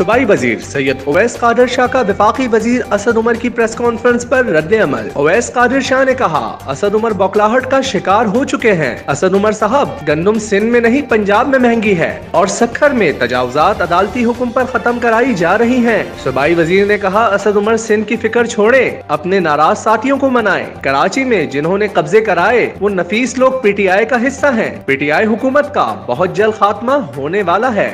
सूबाई वज़ीर सैयद ओवैस कादर शाह का विफाकी वज़ीर असद उमर की प्रेस कॉन्फ्रेंस पर रद्द अमल। ओवैस कादर शाह ने कहा, असद उमर बौखलाहट का शिकार हो चुके हैं। असद उमर साहब, गंदम सिंध में नहीं, पंजाब में महँगी है और सखर में तजावजात अदालती हुक्म पर खत्म कराई जा रही है। सूबाई वज़ीर ने कहा, असद उमर सिंध की फ़िक्र छोड़े, अपने नाराज़ साथियों को मनाए। कराची में जिन्होंने कब्जे कराए, वो नफीस लोग पीटीआई का हिस्सा हैं। पीटीआई हुकूमत का बहुत जल्द खात्मा होने वाला है।